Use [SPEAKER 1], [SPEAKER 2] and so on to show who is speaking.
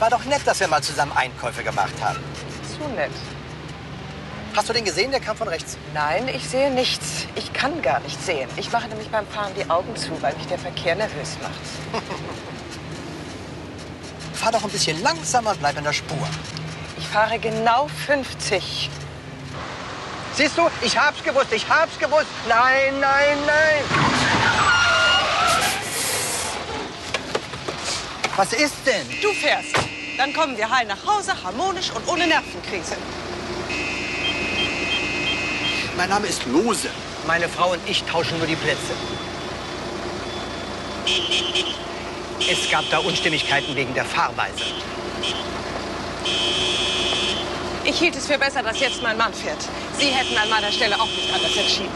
[SPEAKER 1] War doch nett, dass wir mal zusammen Einkäufe gemacht haben.
[SPEAKER 2] Zu nett.
[SPEAKER 1] Hast du den gesehen? Der kam von rechts.
[SPEAKER 2] Nein, ich sehe nichts. Ich kann gar nicht sehen. Ich mache nämlich beim Fahren die Augen zu, weil mich der Verkehr nervös macht.
[SPEAKER 1] Fahr doch ein bisschen langsamer und bleib in der Spur.
[SPEAKER 2] Ich fahre genau 50.
[SPEAKER 1] Siehst du, ich hab's gewusst, ich hab's gewusst. Nein, nein, nein. Was ist denn?
[SPEAKER 2] Du fährst. Dann kommen wir heil nach Hause, harmonisch und ohne Nervenkrise.
[SPEAKER 3] Mein Name ist Lose.
[SPEAKER 1] Meine Frau und ich tauschen nur die Plätze. Es gab da Unstimmigkeiten wegen der Fahrweise.
[SPEAKER 2] Ich hielt es für besser, dass jetzt mein Mann fährt. Sie hätten an meiner Stelle auch nicht anders entschieden.